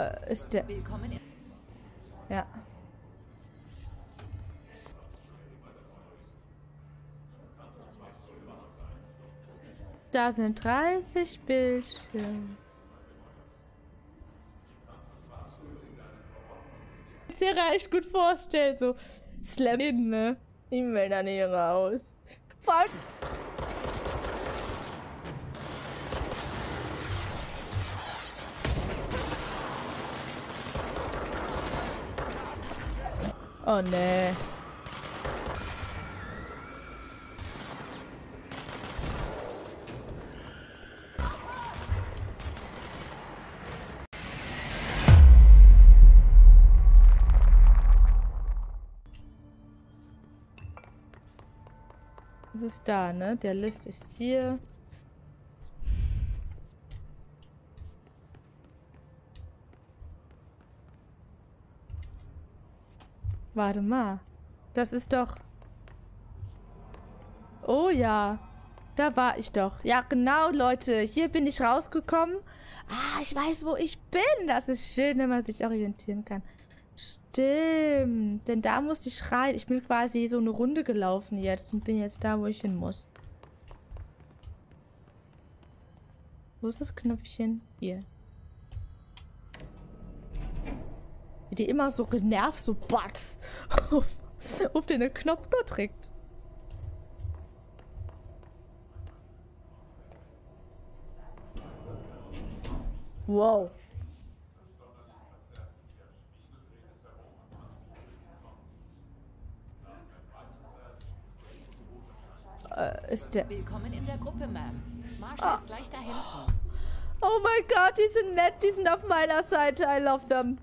Äh, ist der... Ja. Da sind 30 Bildschirme. Mir echt gut vorstellen, so Slam in, ne? Ich will da nicht raus. Vor Oh nee. Das ist da, ne? Der Lift ist hier. Warte mal. Das ist doch... Oh ja. Da war ich doch. Ja, genau, Leute. Hier bin ich rausgekommen. Ah, ich weiß, wo ich bin. Das ist schön, wenn man sich orientieren kann. Stimmt. Denn da musste ich rein. Ich bin quasi so eine Runde gelaufen jetzt und bin jetzt da, wo ich hin muss. Wo ist das Knöpfchen? Hier. Wie die immer so genervt, so Batz, auf, auf den Knopf da trägt. Wow. Äh, ist der... Willkommen in der Gruppe, Ma'am. Marshall ist gleich da hinten. Oh mein Gott, die sind nett, die sind auf meiner Seite. I love them.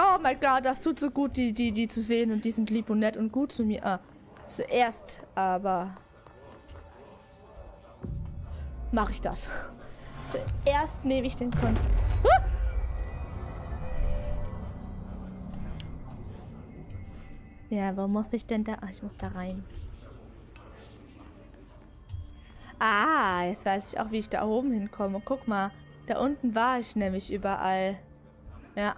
Oh mein Gott, das tut so gut, die, die, die zu sehen. Und die sind lieb und nett und gut zu mir. Ah, zuerst aber... Mache ich das. Zuerst nehme ich den Kon... Huh! Ja, wo muss ich denn da... Ach, ich muss da rein. Ah, jetzt weiß ich auch, wie ich da oben hinkomme. Guck mal, da unten war ich nämlich überall. Ja.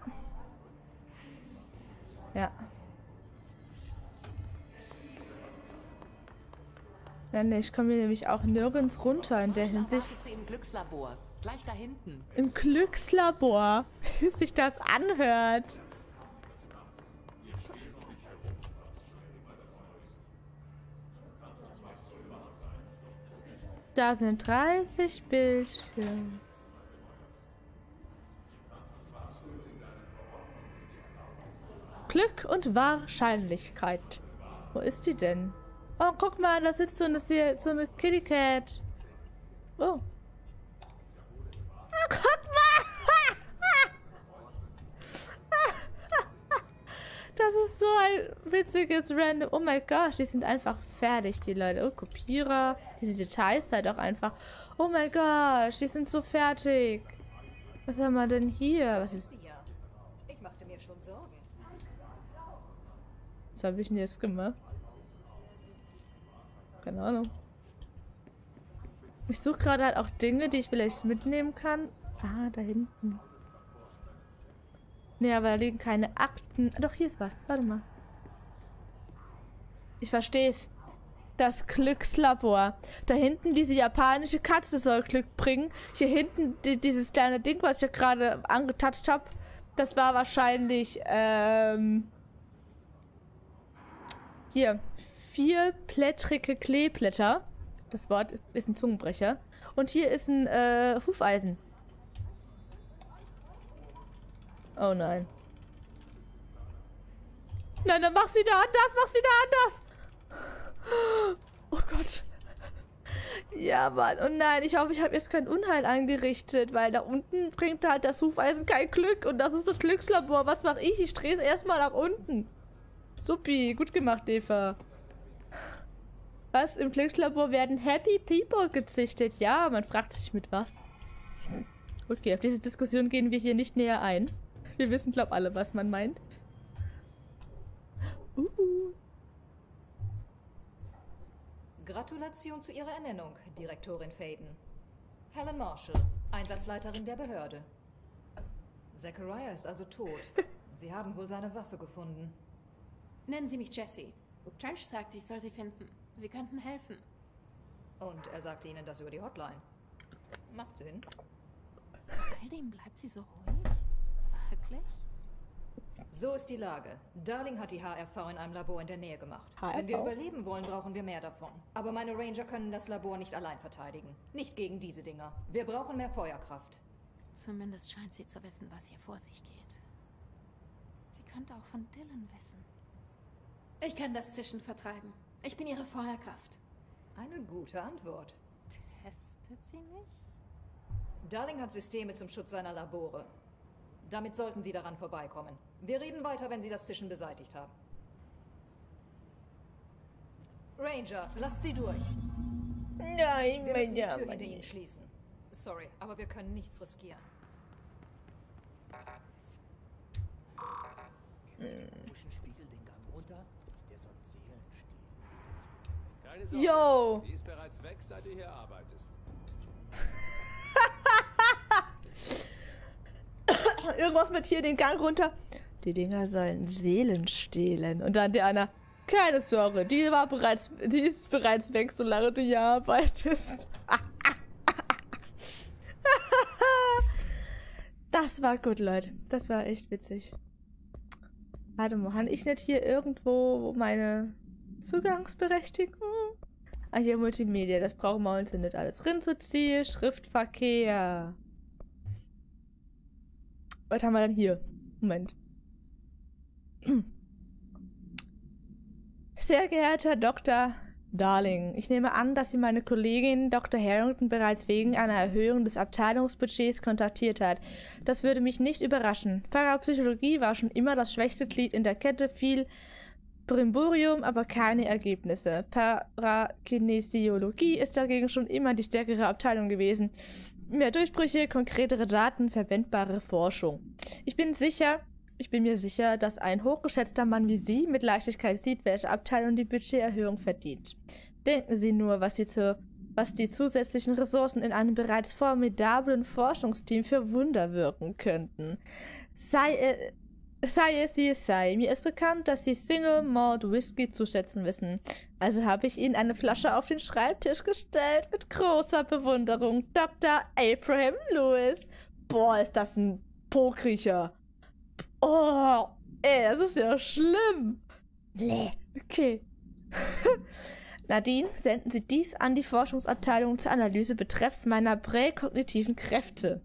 Ja. Nee, ich komme hier nämlich auch nirgends runter in der Hinsicht. Im Glückslabor. Gleich da hinten. Im Glückslabor, wie sich das anhört. Da sind 30 Bildschirme. Glück und Wahrscheinlichkeit. Wo ist die denn? Oh, guck mal, da sitzt so eine, so eine Kitty Cat. Oh. Ah, guck mal! Das ist so ein witziges Random. Oh mein Gott, die sind einfach fertig, die Leute. Oh, Kopierer. Diese Details halt auch einfach. Oh mein Gott, die sind so fertig. Was haben wir denn hier? Was ist... Ich machte mir schon Sorgen. Was habe ich denn jetzt gemacht? Keine Ahnung. Ich suche gerade halt auch Dinge, die ich vielleicht mitnehmen kann. Ah, da hinten. Nee, aber da liegen keine Akten. Doch, hier ist was. Warte mal. Ich versteh's. Das Glückslabor. Da hinten diese japanische Katze soll Glück bringen. Hier hinten die, dieses kleine Ding, was ich ja gerade angetatscht habe. Das war wahrscheinlich, ähm... Hier. Vierblättrige Kleeblätter. Das Wort ist ein Zungenbrecher. Und hier ist ein, äh, Hufeisen. Oh nein. Nein, dann mach's wieder anders, mach's wieder anders. Oh Gott. Ja, Mann. Und nein, ich hoffe, ich habe jetzt kein Unheil angerichtet, weil da unten bringt halt das Hufeisen kein Glück. Und das ist das Glückslabor. Was mache ich? Ich drehe es erstmal nach unten. Supi, gut gemacht, Eva. Was? Im Glückslabor werden Happy People gezüchtet? Ja, man fragt sich mit was. Okay, auf diese Diskussion gehen wir hier nicht näher ein. Wir wissen, glaub alle, was man meint. Uh. Gratulation zu Ihrer Ernennung, Direktorin Faden. Helen Marshall, Einsatzleiterin der Behörde. Zachariah ist also tot. Sie haben wohl seine Waffe gefunden. Nennen Sie mich Jessie. Trench sagte, ich soll Sie finden. Sie könnten helfen. Und er sagte Ihnen das über die Hotline. Macht Sinn. All dem bleibt sie so ruhig? Wirklich? So ist die Lage. Darling hat die HRV in einem Labor in der Nähe gemacht. HRV? Wenn wir überleben wollen, brauchen wir mehr davon. Aber meine Ranger können das Labor nicht allein verteidigen. Nicht gegen diese Dinger. Wir brauchen mehr Feuerkraft. Zumindest scheint sie zu wissen, was hier vor sich geht. Sie könnte auch von Dylan wissen. Ich kann das Zischen vertreiben. Ich bin ihre Feuerkraft. Eine gute Antwort. Testet sie mich? Darling hat Systeme zum Schutz seiner Labore. Damit sollten Sie daran vorbeikommen. Wir reden weiter, wenn Sie das Zischen beseitigt haben. Ranger, lasst sie durch. Nein, Wir müssen die Tür hinter Ihnen schließen. Sorry, aber wir können nichts riskieren. Kennst du den komischen Spiegel den Gang runter? Der soll Seelen stehlen. Keine Sorge. Yo. Die ist bereits weg, seit du hier arbeitest. Irgendwas mit hier den Gang runter. Die Dinger sollen Seelen stehlen. Und dann der Anna. Keine Sorge, die war bereits, die ist bereits weg, solange du hier arbeitest. Das war gut, Leute. Das war echt witzig. Warte mal, habe ich nicht hier irgendwo meine Zugangsberechtigung? Ah, hier Multimedia, das brauchen wir uns nicht alles rinzuziehen. Schriftverkehr. Was haben wir denn hier? Moment. Sehr geehrter Dr. Darling, ich nehme an, dass Sie meine Kollegin Dr. Harrington bereits wegen einer Erhöhung des Abteilungsbudgets kontaktiert hat. Das würde mich nicht überraschen. Parapsychologie war schon immer das schwächste Glied in der Kette, viel Brimborium, aber keine Ergebnisse. Parakinesiologie ist dagegen schon immer die stärkere Abteilung gewesen. Mehr Durchbrüche, konkretere Daten, verwendbare Forschung. Ich bin sicher, ich bin mir sicher, dass ein hochgeschätzter Mann wie Sie mit Leichtigkeit sieht, welche Abteilung die Budgeterhöhung verdient. Denken Sie nur, was, Sie zu, was die zusätzlichen Ressourcen in einem bereits formidablen Forschungsteam für Wunder wirken könnten. Sei, äh, sei es wie es sei, mir ist bekannt, dass Sie Single Malt Whisky zu schätzen wissen. Also habe ich Ihnen eine Flasche auf den Schreibtisch gestellt mit großer Bewunderung. Dr. Abraham Lewis. Boah, ist das ein Pokriecher. Oh, ey, das ist ja schlimm. Nee. Okay. Nadine, senden Sie dies an die Forschungsabteilung zur Analyse betreffs meiner präkognitiven Kräfte.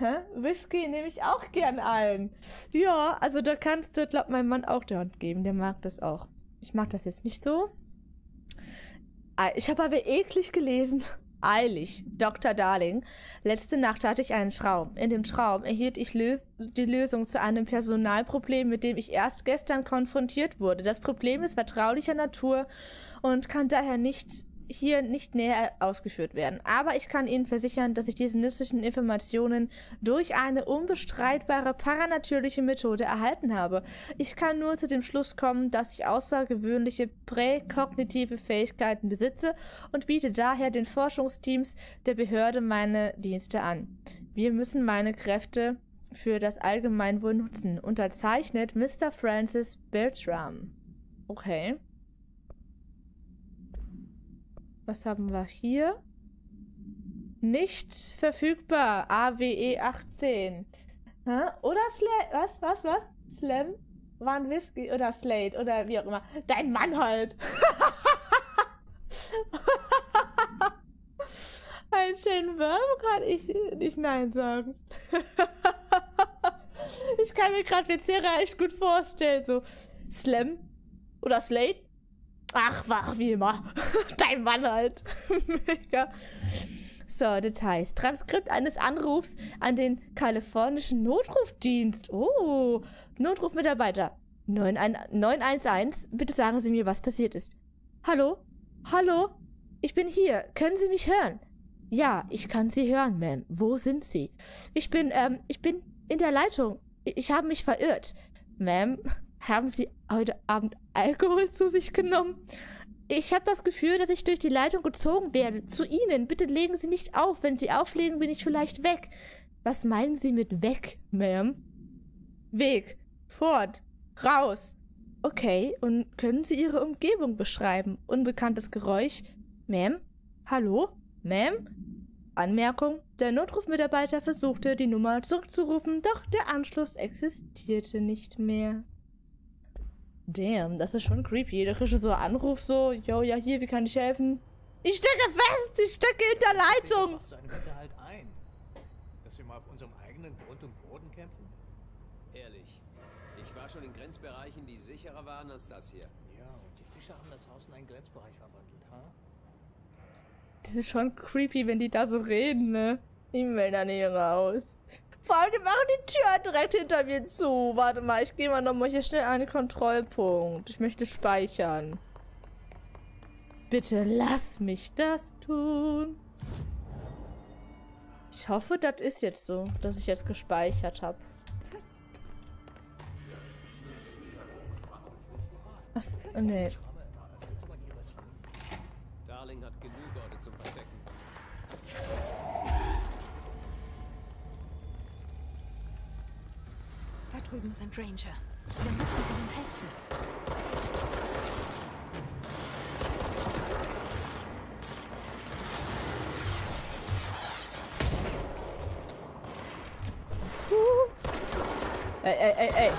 Hä? Whisky nehme ich auch gern ein. Ja, also da kannst du, glaub, meinem Mann auch die Hand geben. Der mag das auch. Ich mag das jetzt nicht so. Ich habe aber eklig gelesen. Eilig, Dr. Darling. Letzte Nacht hatte ich einen Traum. In dem Traum erhielt ich lös die Lösung zu einem Personalproblem, mit dem ich erst gestern konfrontiert wurde. Das Problem ist vertraulicher Natur und kann daher nicht hier nicht näher ausgeführt werden. Aber ich kann Ihnen versichern, dass ich diese nützlichen Informationen durch eine unbestreitbare paranatürliche Methode erhalten habe. Ich kann nur zu dem Schluss kommen, dass ich außergewöhnliche präkognitive Fähigkeiten besitze und biete daher den Forschungsteams der Behörde meine Dienste an. Wir müssen meine Kräfte für das Allgemeinwohl nutzen. Unterzeichnet Mr. Francis Bertram. Okay. Was haben wir hier? Nicht verfügbar. AWE 18. Hä? Oder Slate. Was, was, was? Slam? War ein Whisky oder Slate oder wie auch immer. Dein Mann halt. Ein schönen Verb kann ich nicht Nein sagen. ich kann mir gerade Vizera echt gut vorstellen. So Slam oder Slate. Ach, wach wie immer. Dein Mann halt. Mega. So, Details. Transkript eines Anrufs an den kalifornischen Notrufdienst. Oh, Notrufmitarbeiter. 91 911, bitte sagen Sie mir, was passiert ist. Hallo? Hallo? Ich bin hier. Können Sie mich hören? Ja, ich kann Sie hören, Ma'am. Wo sind Sie? Ich bin, ähm, ich bin in der Leitung. Ich, ich habe mich verirrt. Ma'am, haben Sie heute Abend Alkohol zu sich genommen? Ich habe das Gefühl, dass ich durch die Leitung gezogen werde. Zu Ihnen. Bitte legen Sie nicht auf. Wenn Sie auflegen, bin ich vielleicht weg. Was meinen Sie mit weg, Ma'am? Weg. Fort. Raus. Okay, und können Sie Ihre Umgebung beschreiben? Unbekanntes Geräusch. Ma'am? Hallo? Ma'am? Anmerkung. Der Notrufmitarbeiter versuchte, die Nummer zurückzurufen, doch der Anschluss existierte nicht mehr. Damn, das ist schon creepy. Da kriegst du so einen Anruf, so, yo, ja, hier, wie kann ich helfen? Ich stecke fest! Ich stecke in der Leitung! Machst du eine Wette halt ein? Dass wir mal auf unserem eigenen Grund und Boden kämpfen? Ehrlich, ich war schon in Grenzbereichen, die sicherer waren als das hier. Ja, und die Zischer haben das Haus in einen Grenzbereich verwandelt, ha? Das ist schon creepy, wenn die da so reden, ne? Ich will da nicht raus. Vor allem, die machen die Tür direkt hinter mir zu. Warte mal, ich gehe mal nochmal hier schnell den Kontrollpunkt. Ich möchte speichern. Bitte lass mich das tun. Ich hoffe, das ist jetzt so, dass ich jetzt gespeichert habe. Was? Nee. Drüben sind Ranger. Wir müssen ihnen helfen. Ey, ey, ey, ey.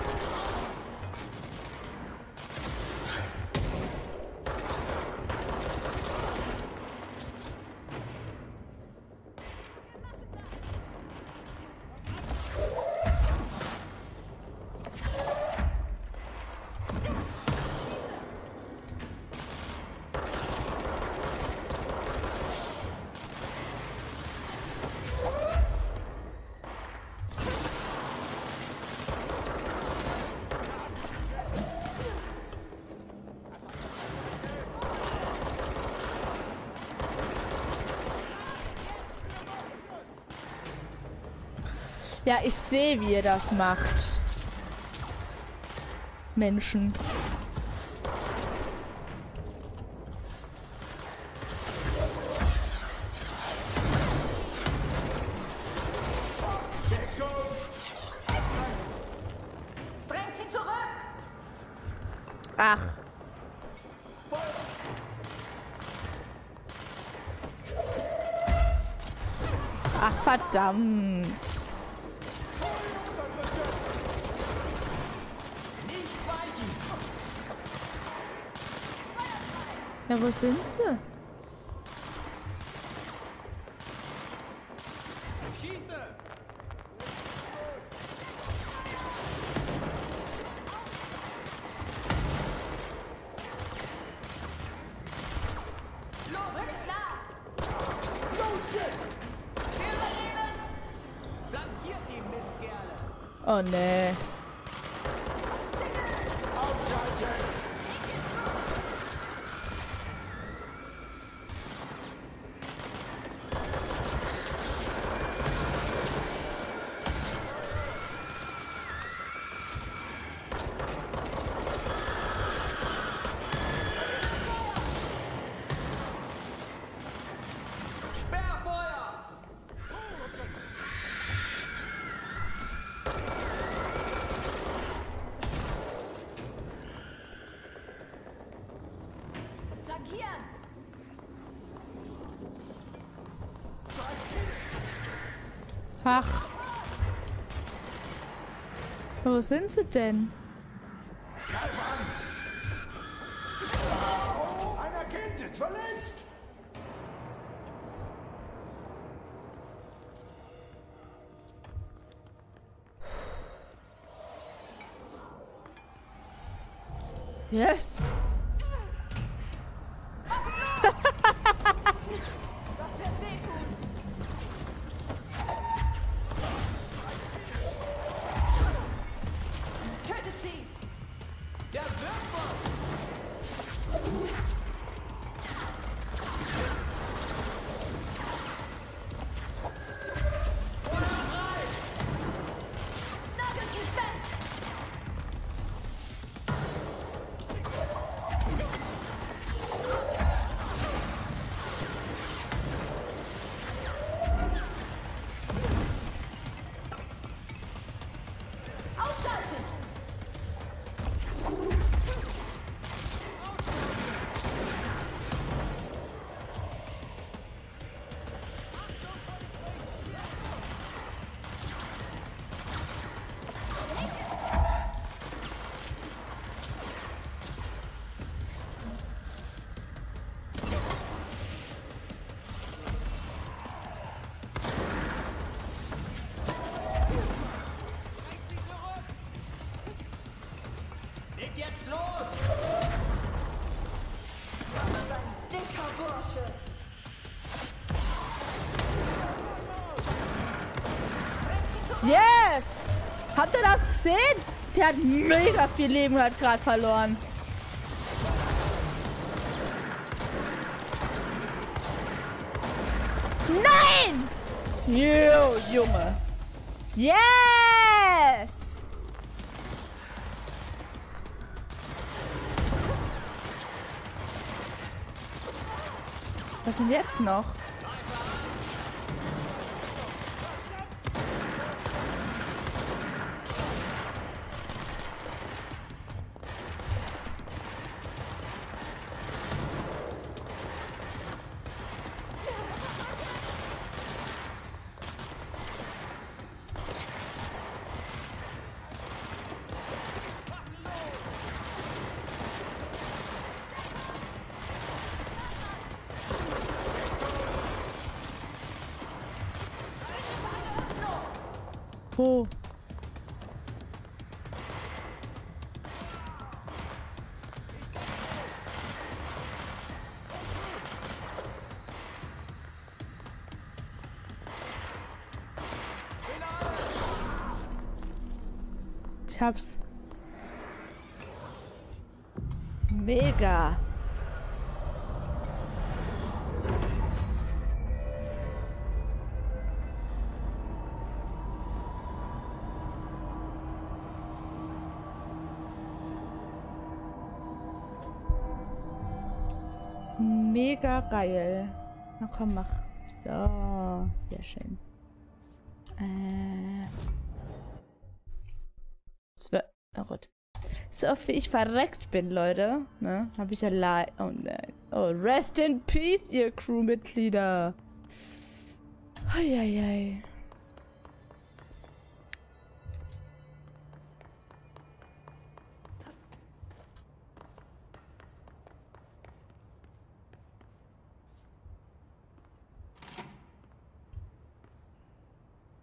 Ja, ich sehe, wie ihr das macht. Menschen. Drängt sie zurück! Ach. Ach, verdammt. Wo sind sie? Schieße! Oh, nee. Ach. Wo sind sie denn? Einer Kind ist verletzt! Yes. Yes! Habt ihr das gesehen? Der hat mega viel Leben halt gerade verloren. Nein! Jo, Junge. Yes! Was denn jetzt noch? Wo? Ich hab's. Mega. Mega geil. Na komm, mach. So, sehr schön. Äh. Oh Gott. So oft wie ich verreckt bin, Leute. Ne? Hab ich ja leid. Oh nein. Oh, rest in peace, ihr Crewmitglieder. Eieiei.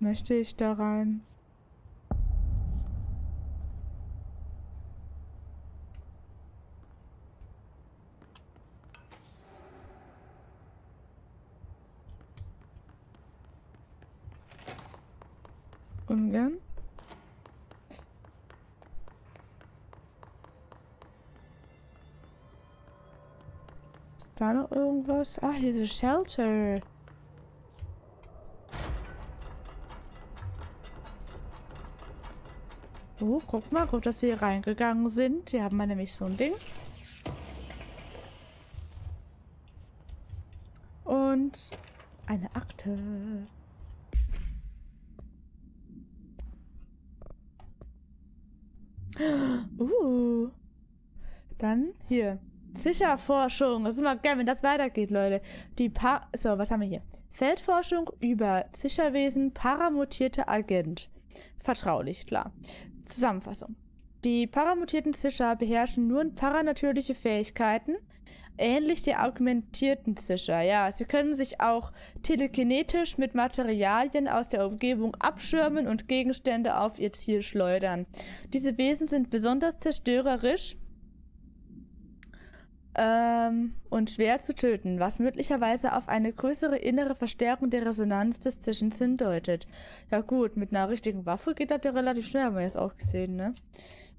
Möchte ich da rein? Ungern. Ist da noch irgendwas? Ah, hier ist ein Shelter. Oh, guck mal, gut, dass wir hier reingegangen sind. Hier haben wir nämlich so ein Ding. Und eine Akte. Uh. Dann hier. Sicherforschung. Das ist immer geil, wenn das weitergeht, Leute. Die pa So, was haben wir hier? Feldforschung über Sicherwesen, paramutierte Agent. Vertraulich, klar. Zusammenfassung. Die paramutierten Zischer beherrschen nur paranatürliche Fähigkeiten, ähnlich der augmentierten Zischer. Ja, sie können sich auch telekinetisch mit Materialien aus der Umgebung abschirmen und Gegenstände auf ihr Ziel schleudern. Diese Wesen sind besonders zerstörerisch ähm, und schwer zu töten, was möglicherweise auf eine größere innere Verstärkung der Resonanz des Zischens hindeutet. Ja gut, mit einer richtigen Waffe geht das ja relativ schnell, haben wir jetzt auch gesehen, ne?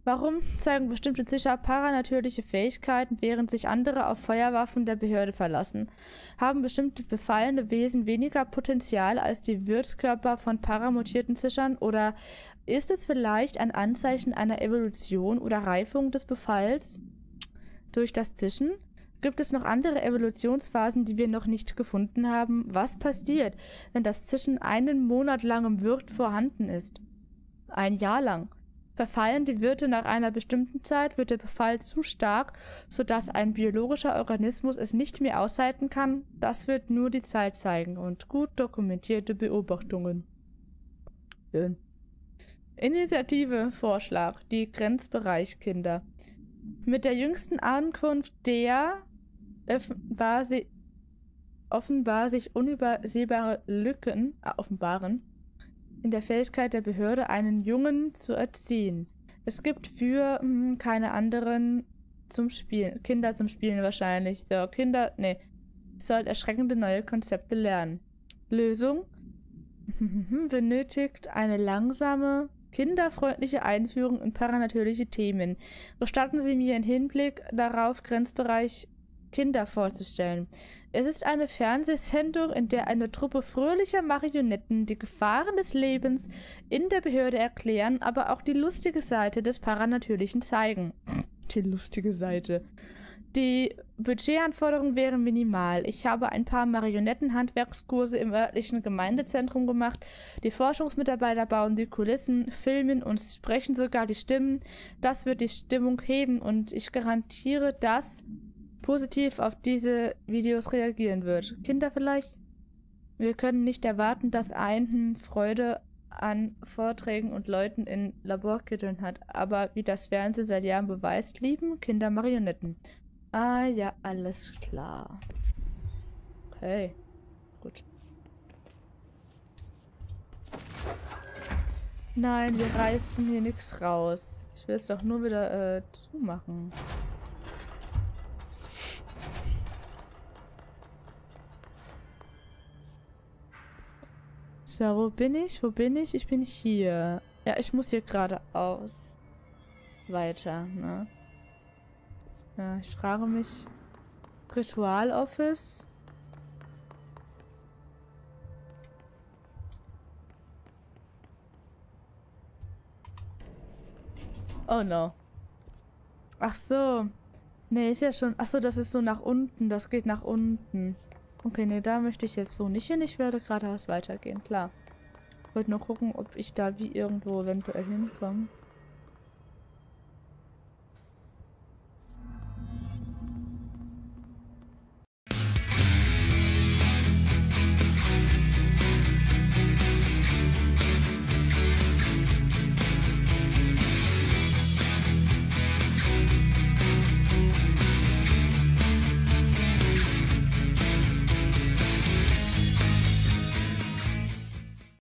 Warum zeigen bestimmte Zischer paranatürliche Fähigkeiten, während sich andere auf Feuerwaffen der Behörde verlassen? Haben bestimmte befallene Wesen weniger Potenzial als die Wirtskörper von paramutierten Zischern? Oder ist es vielleicht ein Anzeichen einer Evolution oder Reifung des Befalls? Durch das Zischen? Gibt es noch andere Evolutionsphasen, die wir noch nicht gefunden haben? Was passiert, wenn das Zischen einen Monat lang im Wirt vorhanden ist? Ein Jahr lang. Verfallen die Wirte nach einer bestimmten Zeit, wird der Befall zu stark, sodass ein biologischer Organismus es nicht mehr aushalten kann. Das wird nur die Zeit zeigen und gut dokumentierte Beobachtungen. Schön. Initiative Vorschlag. Die Grenzbereichkinder. Mit der jüngsten Ankunft der offenbar, si offenbar sich unübersehbare Lücken äh, offenbaren in der Fähigkeit der Behörde, einen Jungen zu erziehen. Es gibt für mh, hm, keine anderen zum Spielen, Kinder zum Spielen wahrscheinlich. So, Kinder, nee, sollt erschreckende neue Konzepte lernen. Lösung? benötigt eine langsame, kinderfreundliche Einführung in paranatürliche Themen. Gestatten Sie mir im Hinblick darauf, Grenzbereich Kinder vorzustellen. Es ist eine Fernsehsendung, in der eine Truppe fröhlicher Marionetten die Gefahren des Lebens in der Behörde erklären, aber auch die lustige Seite des Paranatürlichen zeigen. Die lustige Seite. Die Budgetanforderungen wären minimal. Ich habe ein paar Marionettenhandwerkskurse im örtlichen Gemeindezentrum gemacht. Die Forschungsmitarbeiter bauen die Kulissen, filmen und sprechen sogar die Stimmen. Das wird die Stimmung heben und ich garantiere, dass positiv auf diese Videos reagieren wird. Kinder vielleicht? Wir können nicht erwarten, dass einen Freude an Vorträgen und Leuten in Laborkitteln hat, aber wie das Fernsehen seit Jahren beweist, lieben Kinder Marionetten. Ah ja, alles klar. Okay, gut. Nein, wir reißen hier nichts raus. Ich will es doch nur wieder äh, zumachen. So, wo bin ich? Wo bin ich? Ich bin hier. Ja, ich muss hier geradeaus. Weiter, ne? Ja, ich frage mich. Ritualoffice. Oh no. Ach so. Nee, ist ja schon... Ach so, das ist so nach unten. Das geht nach unten. Okay, nee, da möchte ich jetzt so nicht hin. Ich werde geradeaus weitergehen, klar. Ich wollte nur gucken, ob ich da wie irgendwo eventuell hinkomme.